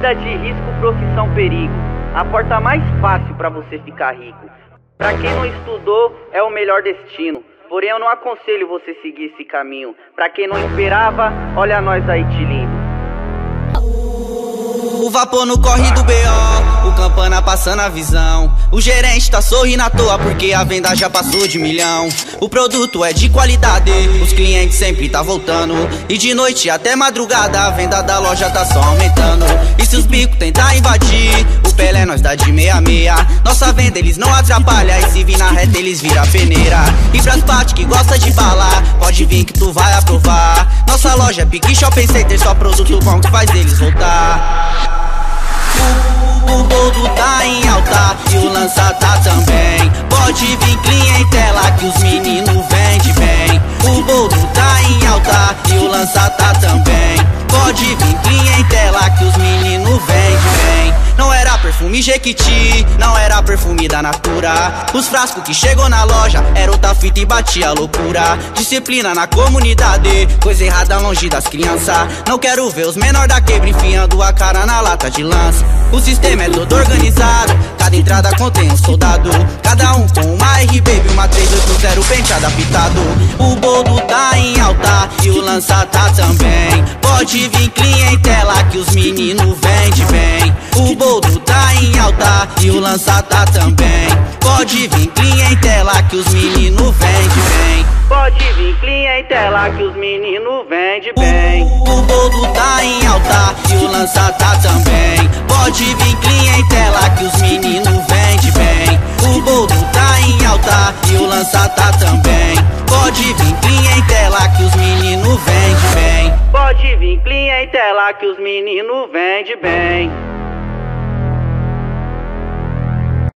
Vida de risco, profissão perigo. A porta mais fácil para você ficar rico. Pra quem não estudou, é o melhor destino. Porém, eu não aconselho você seguir esse caminho. Pra quem não esperava, olha nós aí, Tilinho. O vapor no corre do BO, o campana passando a visão. O gerente tá sorrindo à toa porque a venda já passou de milhão. O produto é de qualidade, os clientes sempre tá voltando. E de noite até madrugada a venda da loja tá só aumentando. E se os bicos tentar invadir, o Pelé nós dá de meia meia. Nossa venda eles não atrapalha e se vir na reta eles vira peneira. E pras partes que gosta de falar, pode vir que tu vai aprovar. Nossa loja é Pique Shopping Center, só produto bom que faz eles voltar. Alta e o lança tá também. Pode vir clientela que os meninos vende bem. O boldo tá em alta e o lança tá também. Pode vir clientela que os meninos vende bem. Não era perfume Jequiti, não era perfume da Natura. Os frascos que chegou na loja era outra fita e batia loucura. Disciplina na comunidade, coisa errada longe das crianças. Não quero ver os menor da quebra enfiando a cara na lata de lança. O sistema é todo organizado, entrada contém um soldado. Cada um com uma R baby, uma 380 penteada pitado. O boldo tá em alta e o lança tá também. Pode vir clientela que os meninos vende bem. O boldo tá em alta e o lança tá também. Pode vir clientela que os meninos vende bem. Pode vir clientela que os meninos vende bem. O boldo tá em alta e o lança tá também. Lança tá também. Pode vir clientela que os meninos vende bem. Pode vir clientela que os meninos vende bem.